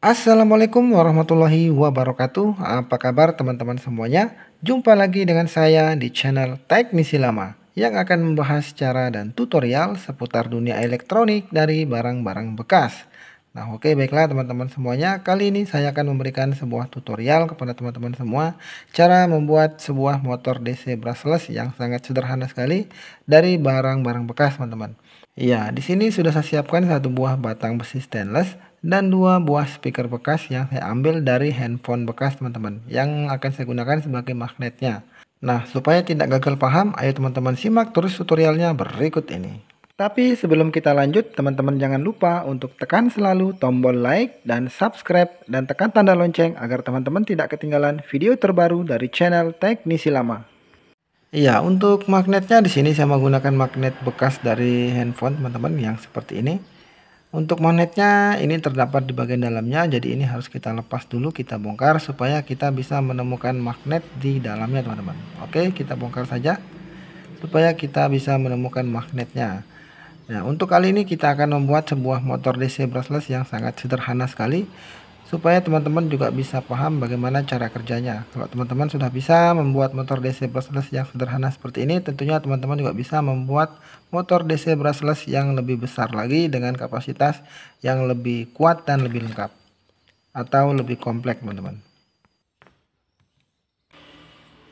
Assalamualaikum warahmatullahi wabarakatuh. Apa kabar teman-teman semuanya? Jumpa lagi dengan saya di channel Teknisi Lama yang akan membahas cara dan tutorial seputar dunia elektronik dari barang-barang bekas. Nah oke baiklah teman-teman semuanya Kali ini saya akan memberikan sebuah tutorial kepada teman-teman semua Cara membuat sebuah motor DC brushless yang sangat sederhana sekali Dari barang-barang bekas teman-teman Ya di sini sudah saya siapkan satu buah batang besi stainless dan dua buah speaker bekas yang saya ambil dari handphone bekas teman-teman yang akan saya gunakan sebagai magnetnya. Nah, supaya tidak gagal paham, ayo teman-teman simak terus tutorialnya berikut ini. Tapi sebelum kita lanjut, teman-teman jangan lupa untuk tekan selalu tombol like dan subscribe dan tekan tanda lonceng agar teman-teman tidak ketinggalan video terbaru dari channel Teknisi Lama. Iya, untuk magnetnya di sini saya menggunakan magnet bekas dari handphone teman-teman yang seperti ini. Untuk magnetnya ini terdapat di bagian dalamnya, jadi ini harus kita lepas dulu, kita bongkar supaya kita bisa menemukan magnet di dalamnya teman-teman. Oke, kita bongkar saja supaya kita bisa menemukan magnetnya. Nah, untuk kali ini kita akan membuat sebuah motor DC brushless yang sangat sederhana sekali supaya teman-teman juga bisa paham bagaimana cara kerjanya. Kalau teman-teman sudah bisa membuat motor DC brushless yang sederhana seperti ini, tentunya teman-teman juga bisa membuat motor DC brushless yang lebih besar lagi dengan kapasitas yang lebih kuat dan lebih lengkap atau lebih kompleks, teman-teman.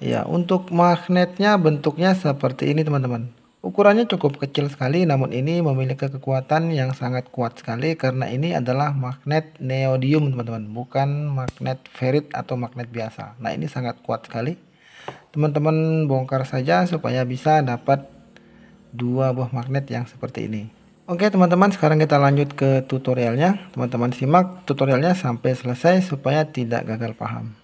Ya, untuk magnetnya bentuknya seperti ini, teman-teman. Ukurannya cukup kecil sekali namun ini memiliki kekuatan yang sangat kuat sekali karena ini adalah magnet neodymium teman-teman bukan magnet ferrit atau magnet biasa. Nah ini sangat kuat sekali. Teman-teman bongkar saja supaya bisa dapat dua buah magnet yang seperti ini. Oke teman-teman sekarang kita lanjut ke tutorialnya. Teman-teman simak tutorialnya sampai selesai supaya tidak gagal paham.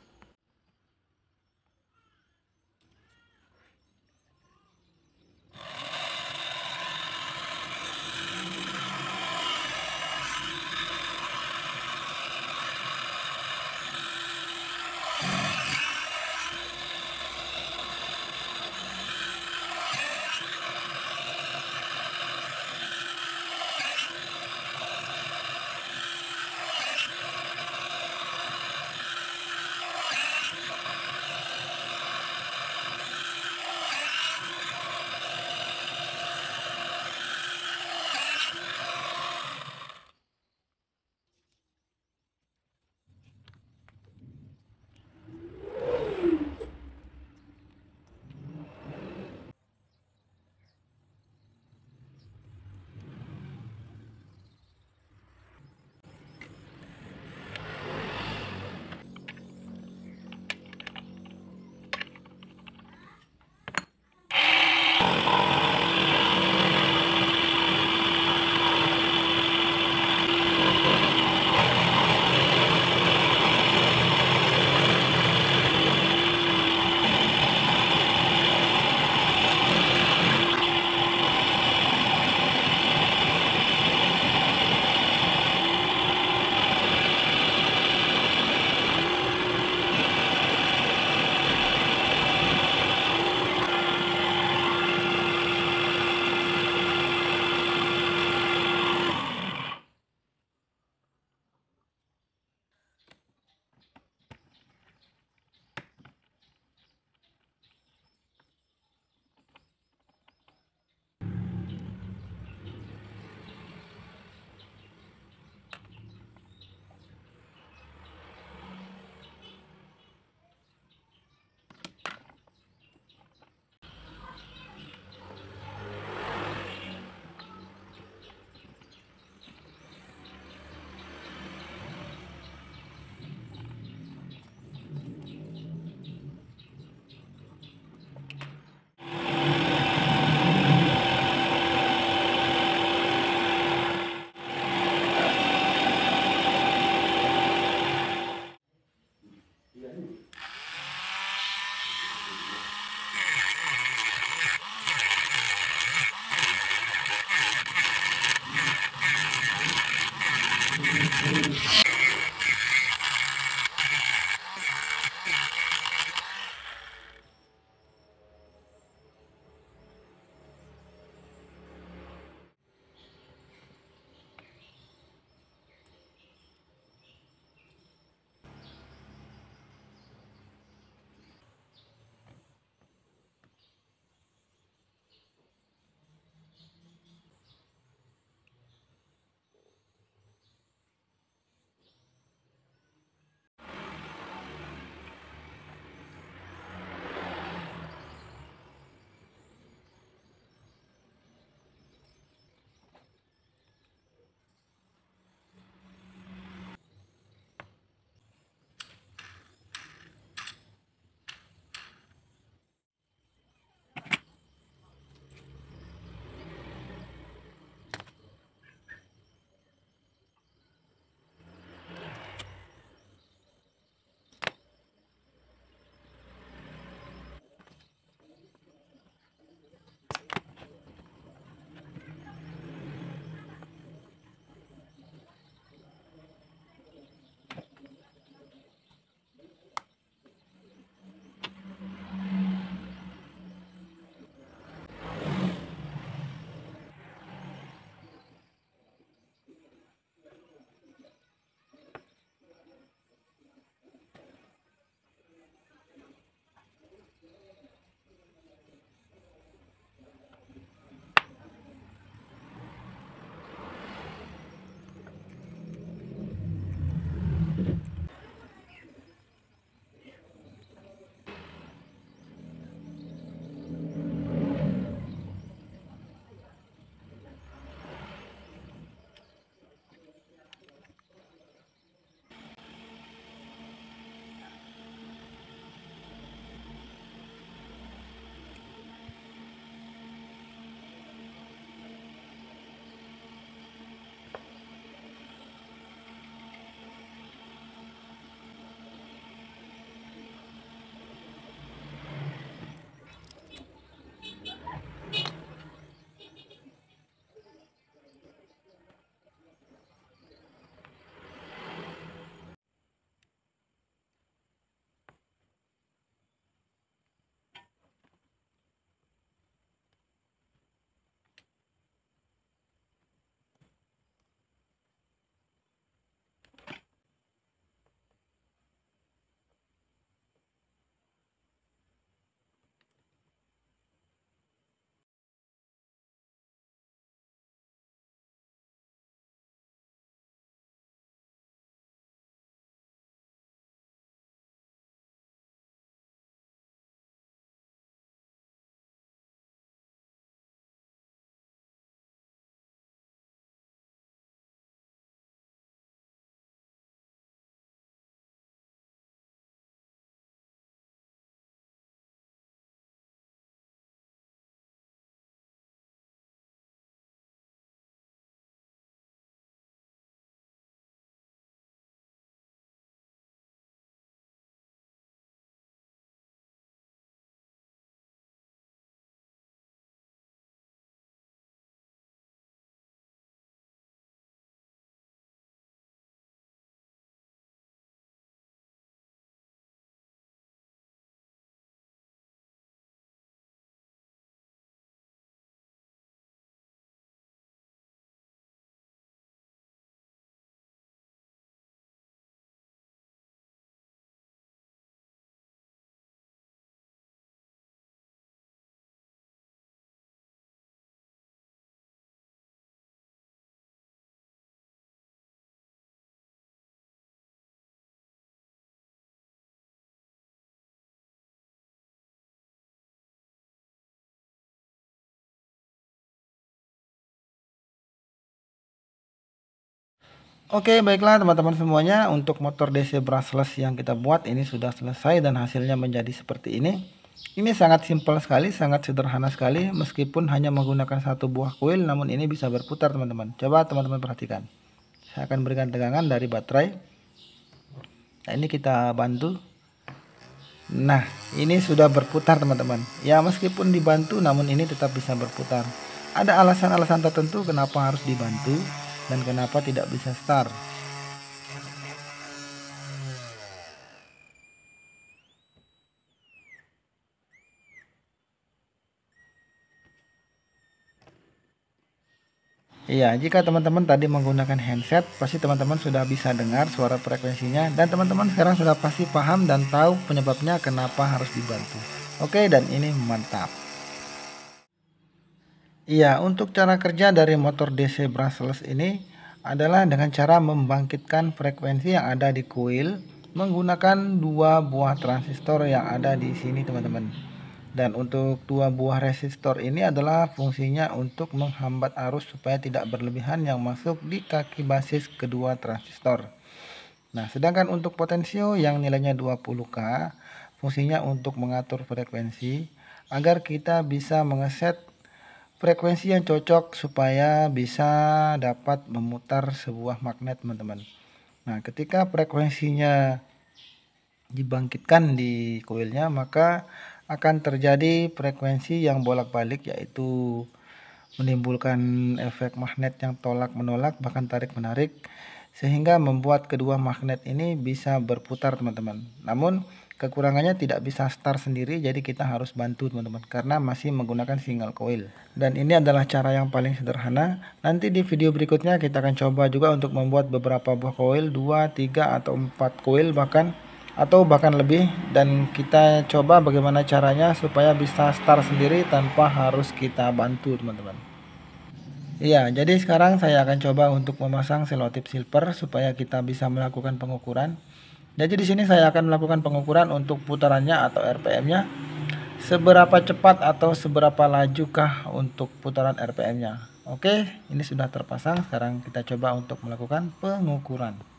Oke baiklah teman-teman semuanya. Untuk motor DC brushless yang kita buat ini sudah selesai dan hasilnya menjadi seperti ini. Ini sangat simpel sekali sangat sederhana sekali meskipun hanya menggunakan satu buah kuil namun ini bisa berputar teman-teman. Coba teman-teman perhatikan. Saya akan berikan tegangan dari baterai. Nah ini kita bantu. Nah ini sudah berputar teman-teman. Ya meskipun dibantu namun ini tetap bisa berputar. Ada alasan-alasan tertentu kenapa harus dibantu dan kenapa tidak bisa start Iya, jika teman-teman tadi menggunakan handset, pasti teman-teman sudah bisa dengar suara frekuensinya dan teman-teman sekarang sudah pasti paham dan tahu penyebabnya kenapa harus dibantu. Oke, dan ini mantap. Iya, untuk cara kerja dari motor DC brushless ini adalah dengan cara membangkitkan frekuensi yang ada di coil menggunakan dua buah transistor yang ada di sini teman-teman. Dan untuk dua buah resistor ini adalah fungsinya untuk menghambat arus supaya tidak berlebihan yang masuk di kaki basis kedua transistor. Nah, sedangkan untuk potensio yang nilainya 20K fungsinya untuk mengatur frekuensi agar kita bisa mengeset frekuensi yang cocok supaya bisa dapat memutar sebuah magnet teman-teman. Nah ketika frekuensinya dibangkitkan di koilnya maka akan terjadi frekuensi yang bolak-balik yaitu menimbulkan efek magnet yang tolak menolak bahkan tarik menarik sehingga membuat kedua magnet ini bisa berputar teman-teman. Namun Kekurangannya tidak bisa start sendiri jadi kita harus bantu teman-teman karena masih menggunakan single coil. Dan ini adalah cara yang paling sederhana. Nanti di video berikutnya kita akan coba juga untuk membuat beberapa buah coil 2, 3 atau 4 coil bahkan atau bahkan lebih dan kita coba bagaimana caranya supaya bisa start sendiri tanpa harus kita bantu teman-teman. Iya, jadi sekarang saya akan coba untuk memasang selotip silver supaya kita bisa melakukan pengukuran. Jadi di sini saya akan melakukan pengukuran untuk putarannya atau RPM-nya seberapa cepat atau seberapa lajukah untuk putaran RPM-nya. Oke, ini sudah terpasang. Sekarang kita coba untuk melakukan pengukuran.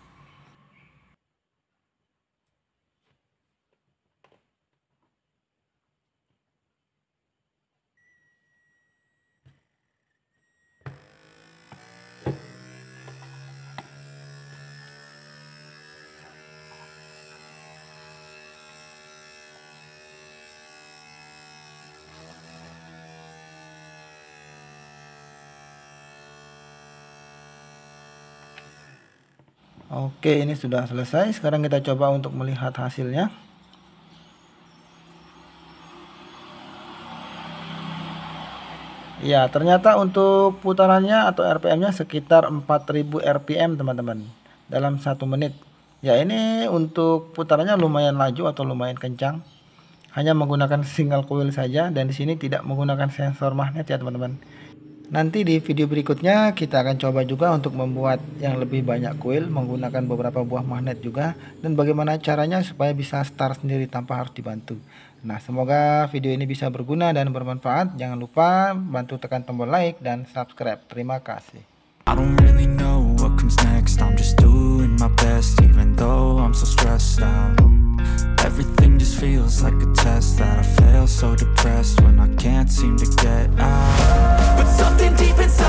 Oke ini sudah selesai. Sekarang kita coba untuk melihat hasilnya. Ya ternyata untuk putarannya atau RPM nya sekitar 4000 RPM teman-teman dalam satu menit. Ya ini untuk putarannya lumayan laju atau lumayan kencang. Hanya menggunakan single coil saja dan di sini tidak menggunakan sensor magnet ya teman-teman Nanti di video berikutnya kita akan coba juga untuk membuat yang lebih banyak kuil menggunakan beberapa buah magnet juga dan bagaimana caranya supaya bisa start sendiri tanpa harus dibantu. Nah, semoga video ini bisa berguna dan bermanfaat. Jangan lupa bantu tekan tombol like dan subscribe. Terima kasih. but something deep inside.